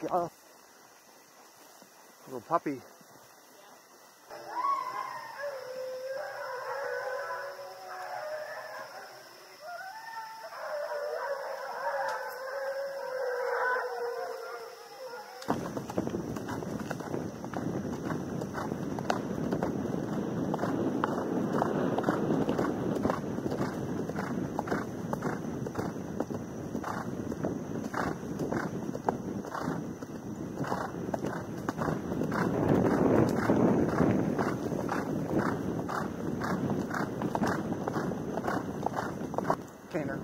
There. Oh. Little puppy. Tanner.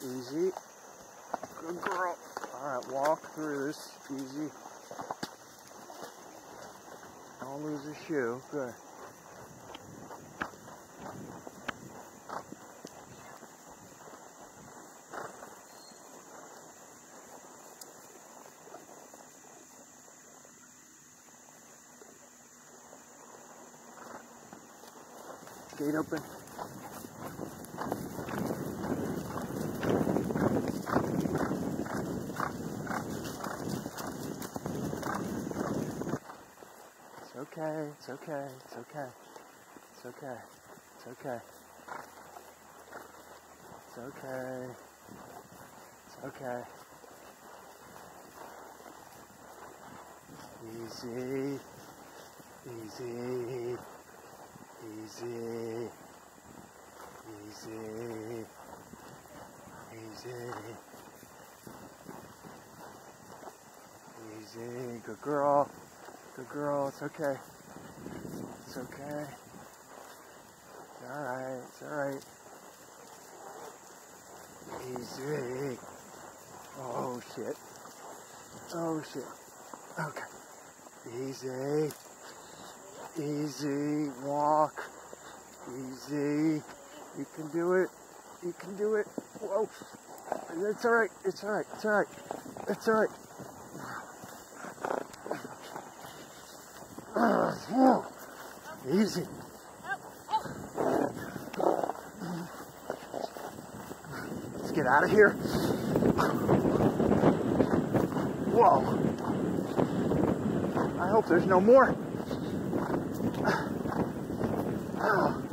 Easy. Good girl. Alright, walk through this. Easy. Don't lose a shoe. Good. Gate open. It's okay, it's okay, it's okay, it's okay, it's okay. It's okay. It's okay. Easy. Easy. Easy. Easy. Easy. Easy. Good girl. Girl. It's okay. It's okay. It's alright. It's alright. Easy. Oh shit. Oh shit. Okay. Easy. Easy. Walk. Easy. You can do it. You can do it. Whoa. It's alright. It's alright. It's alright. It's alright. Uh, yeah. Easy. Let's get out of here. Whoa. I hope there's no more. Uh,